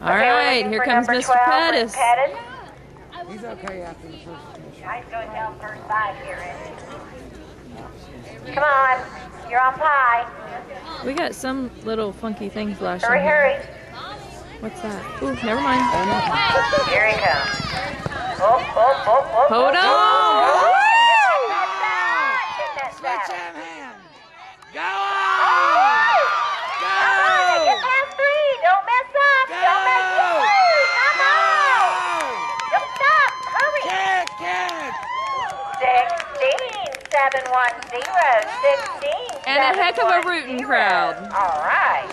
All right, here comes Mr. Pettis. Pettis. He's okay after the first commission. Mine's going down first five here, Randy. Come on, you're on pie. We got some little funky things flashing. Hurry, hurry. What's that? Ooh, never mind. Oh, here he comes. Oh, oh, oh, oh. oh. Hold oh, on. oh, Woo! Get that Switch 710, And a heck of a rooting crowd. All right.